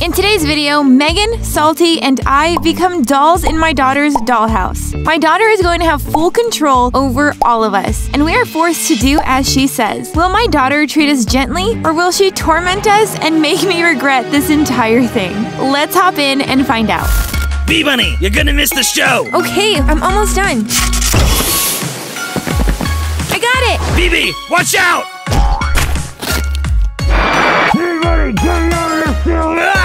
In today's video, Megan, Salty, and I become dolls in my daughter's dollhouse. My daughter is going to have full control over all of us, and we are forced to do as she says. Will my daughter treat us gently, or will she torment us and make me regret this entire thing? Let's hop in and find out. VBunny, you're gonna miss the show! Okay, I'm almost done. I got it! BB, watch out! My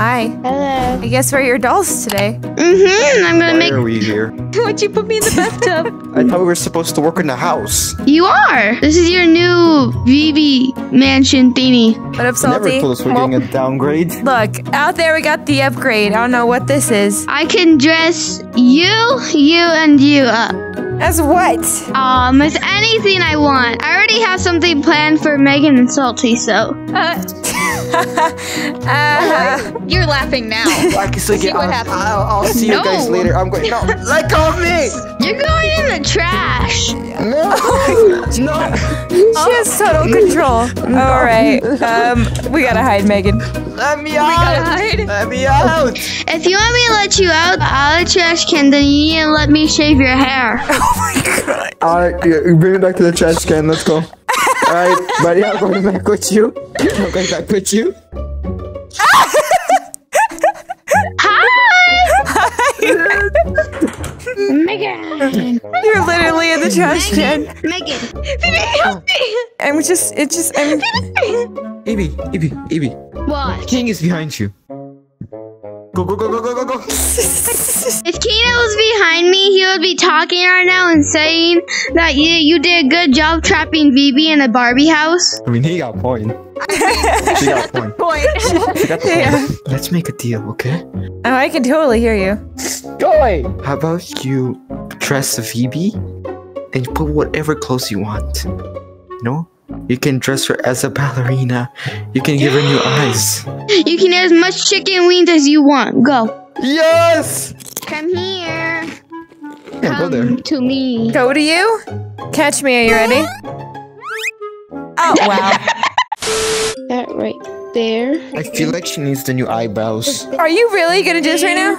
Hi. Hello. I guess we're your dolls today. Mm-hmm. I'm gonna Why make. are we here? Why'd you put me in the bathtub? I thought we were supposed to work in the house. You are. This is your new VV mansion thingy. what up, Salty? You never Salty? told us we're Well, getting a downgrade. Look, out there we got the upgrade. I don't know what this is. I can dress you, you, and you up. As what? Um, it's anything I want. I already have something planned for Megan and Salty, so. Uh, You're laughing now. I can see get, what I'll, happens. I'll, I'll see you guys later. I'm going. No, let go of me. You're going in the trash. No, no. she has total control. All right. Um, we gotta hide Megan. Let me out. hide. Let me out. If you want me to let you out, out of the trash can, then you need to let me shave your hair. Oh my god. All right, yeah, bring it back to the trash can. Let's go. All right, buddy, I'm going back with you. I'm going back with you. Hi! Megan! You're literally in the trash Megan. can. Megan! Phoebe, help me! I'm just, it just, I'm. Evie, Evie, Evie. What? King is behind you. Go, go, go, go, go, go, go. If Kina was behind me, he would be talking right now and saying that you you did a good job trapping VB in the Barbie house. I mean, he got point. she got point. Point. She got the Yeah. point. Let's make a deal, okay? Oh, I can totally hear you. Go away. How about you dress a VB and put whatever clothes you want? No? You can dress her as a ballerina. You can give her new eyes. You can eat as much chicken wings as you want. Go. Yes! Come here. Yeah, go there. To me. Go to you. Catch me. Are you ready? Oh wow. That right there. I feel like she needs the new eyebrows. Are you really gonna do this right now?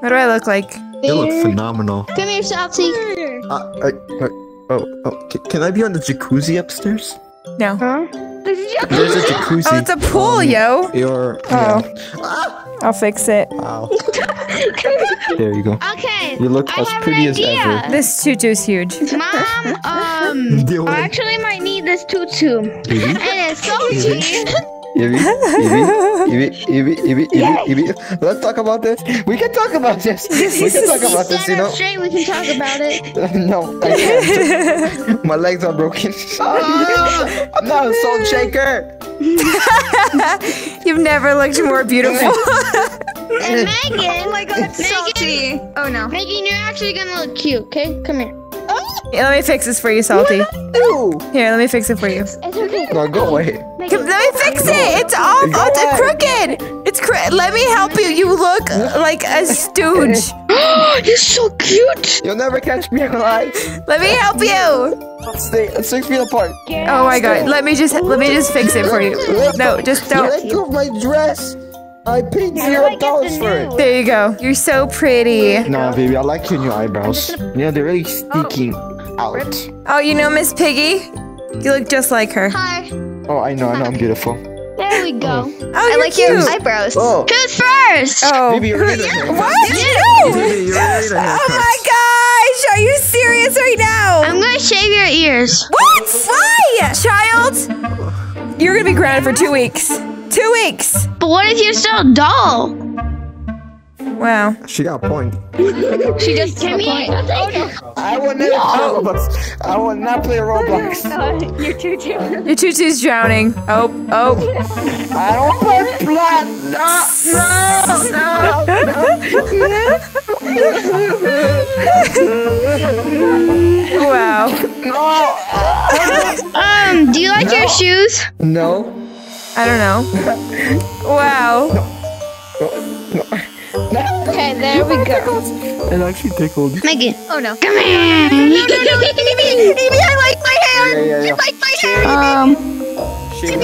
What do I look like? They look phenomenal. Come here, Salty. Uh, uh, uh, oh, oh, ca- can I be on the jacuzzi upstairs? No. Huh? There's a jacuzzi. Oh, it's a pool, yo. Your. Oh. Yeah. Ah! I'll fix it. Wow. there you go. Okay. You look I as have pretty an as idea. ever. This tutu's huge. Mom, um, I actually might need this tutu. Evie? And it's so salty. Evie, Evie, Evie, Evie, Evie, Evie, Let's talk about this. We can talk about this. We can talk about this, you know. straight, we can talk about it. no, I can't. My legs are broken. Ah, I'm not a salt shaker. You've never looked more beautiful. And Megan, Oh my god, Megan, salty. Oh no. Megan, you're actually gonna look cute, okay? Come here. Here, let me fix this for you, Salty. Ew. Here, let me fix it for you. It's okay. No, go away. Come, let me fix it. It's off. Oh, it's crooked. It's cr- Let me help you. You look like a stooge. you're so cute. You'll never catch me alive. Let me help you. Let's stay six feet apart. Oh my god. Let me just let me just fix it for you. No, just don't. Let go of my dress. I paid zero dollars for it. There you go. You're so pretty. Nah, baby, I like your new eyebrows. Yeah, they're really oh. sticking out. Oh, you know Miss Piggy? You look just like her. Hi. Oh, I know, I know, I'm beautiful. There we go. Oh, oh I you're like cute. your eyebrows. Oh, Who's first? Oh. baby, you're really the What? Baby, you're really Oh my gosh! Are you serious right now? I'm gonna shave your ears. What? Why? Child, you're gonna be grounded for two weeks. Two weeks. But what if you're still a doll? Wow. She got a point. She just Come here. I would never play Roblox. I would not play Roblox. Your tutu's drowning. Oh, oh. I don't play blood. No, no, no. no. wow. No. um, do you like your shoes? No. I don't know. Wow. Okay, there we go. It actually tickled. Megan, Oh no. come here. Amy, I like my hair. Yeah, yeah, yeah. You like my hair. Um, She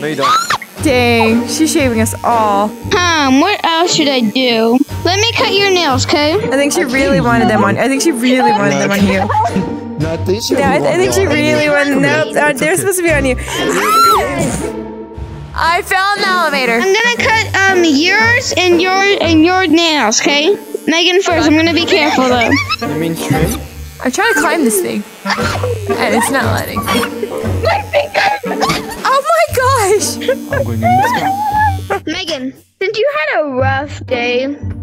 No, you don't. Dang, she's shaving us all. Hmm, what else should I do? Let me cut your nails, okay? I think she really wanted them on. I think she really wanted them on you. No, I think she Yeah, I, I think she really wanted. Nope, uh, they're supposed to be on you. I fell in the elevator. I'm gonna cut um yours and your and your nails, okay? Megan first. I'm gonna be careful though. You mean shrimp? I'm trying to climb this thing, and it's not letting. My finger! Oh my gosh! I'm going in this one. Megan, since you had a rough day,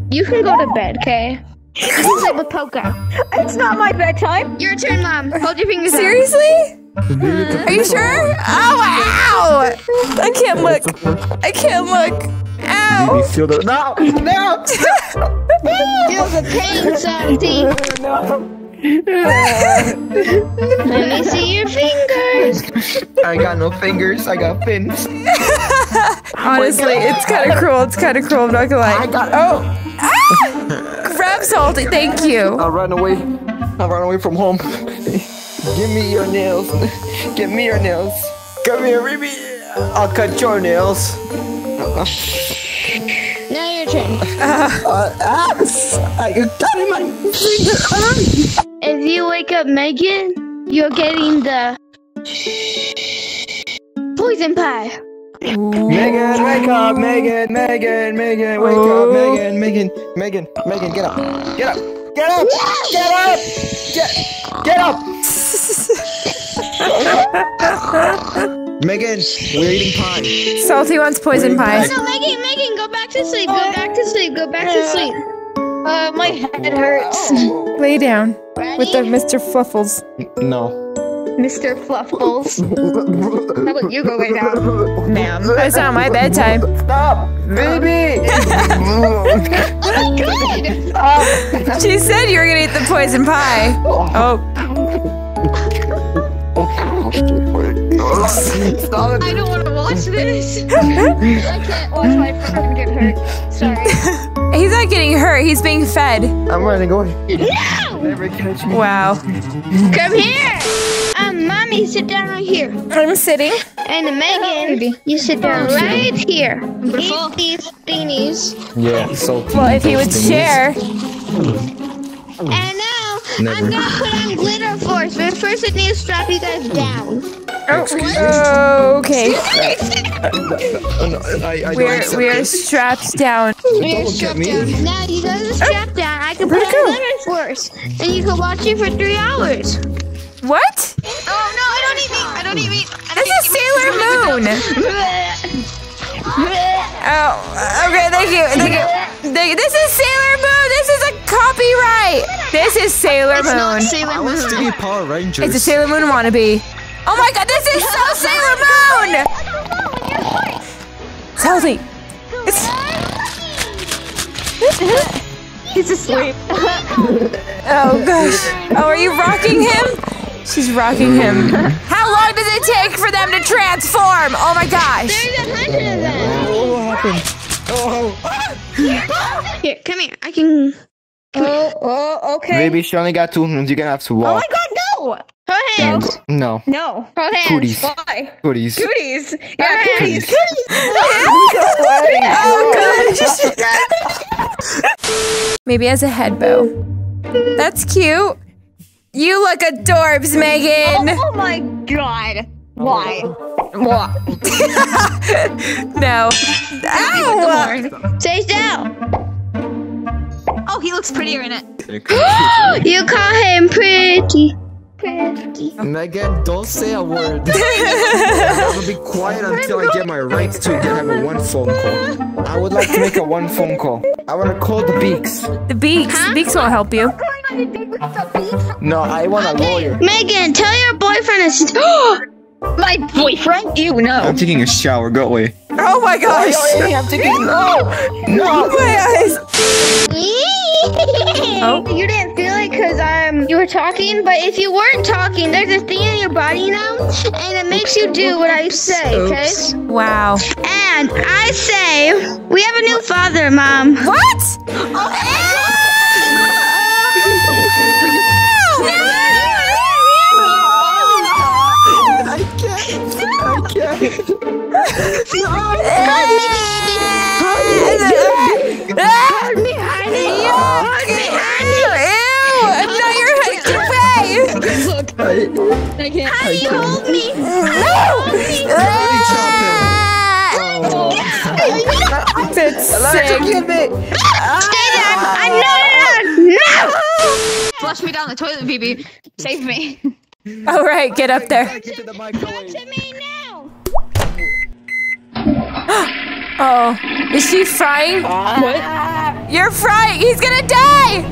you can go to bed, okay? You can sleep with Poca. It's not my bedtime. Your turn, Mom. Hold your fingers out. Seriously? Are you sure? Oh wow! I can't look. I can't look. You Ow! feel the no, no. Feel the pain, Santi. Let me see your fingers. I got no fingers. I got fins. Honestly, it's kind of cruel. It's kind of cruel. I'm not gonna lie. I got. Oh! Ah! Grab salty. Thank you. I'll run away. I'll run away from home. Give me your nails. Give me your nails. Come here, baby. I'll cut your nails. Now your turn. Uh, ah, I got in my finger. If you wake up Megan, you're getting the poison pie. Megan, wake up, Megan, Megan, Megan, wake up, Megan, Megan, Megan, Megan, get up, get up, get up, get up, get, get up. Megan, we're eating pie. Salty wants poison pie. No, Megan, Megan, go back to sleep. Go back to sleep. Go back to sleep. Uh, my head hurts. Lay down Ready? with the Mr. Fluffles. No. Mr. Fluffles. How about you go lay down, ma'am? That's not my bedtime. Stop, baby. Oh she said you were gonna eat the poison pie. Oh, Stop it. I don't want to watch this. I can't watch my friend get hurt. Sorry. he's not getting hurt. He's being fed. I'm running away. No! Never catch me. Wow. Come here. Mommy, sit down right here. I'm sitting. And Megan, you sit down right here. Eat these beanies. Yeah, so. Well, if he would share. And now Never. I'm gonna put on glitter force, but first I need to strap you guys down. Oh, okay. Oh, no, I, I We're we're strapped down. You're Don't look at strapped down. Now you guys are oh, strapped down. I can put Where'd it on go? glitter force, and you can watch it for three hours. What? Don't eat meat. I This is Sailor Moon. Oh, okay. Thank you. Thank you. Thank you. This is Sailor Moon. This is a copyright. This is Sailor It's not Moon. Sailor I was Moon. thinking Power Rangers. It's a Sailor Moon wannabe. Oh my god, this is so Sailor Moon! Salty. He's asleep. Oh gosh. Oh, are you rocking him? She's rocking him. How long does it take for them to transform? Oh my gosh. There's a hundred of them. Oh, what happened? Oh, Here, come here. I can. Oh, oh, okay. Maybe she only got two hands. You're gonna have to walk. Oh walk. my god, no! Hold hands. No, No. Hold hands. cooties, Why? cooties. Cooties. Yeah, Cooties. cooties. Oh gosh. Maybe as a head bow. That's cute. You look adorbs, Megan. Oh, oh my god. Why? What? No. Ow! Stay down. Oh, he looks prettier in it. You call him pretty. Pretty. Megan, don't say a word. I'm gonna be quiet until I get my rights to have a one phone call. I would like to make a one phone call. I wanna call the Beaks. The beaks. Beaks won't help you. No, I want a lawyer. Megan, tell your boyfriend it's. My boyfriend? You know. I'm taking a shower. Go away. Oh my gosh. I'm taking no, no. My eyes. oh. You didn't feel it because um you were talking, but if you weren't talking, there's a thing in your body now, and it makes you do what I say. Okay. Wow. And I say we have a new father, Mom. What? I can't. I can't. Hug me, honey. Ew! Not your head. Get away! Look, I can't. Honey, hold me. That's sick. Stay there. I no, no, no, no. Flush me down the toilet, BB. Save me. All right, get up there. To me now. Oh, is she frying? Uh, what? You're frying. He's gonna die.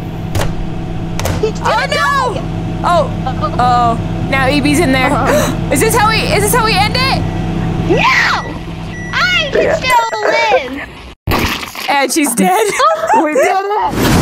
Oh no! Oh, oh. Now EB's in there. Uh-huh. Is this how we? Is this how we end it? No. I can still live. And she's dead. Oh, we did it.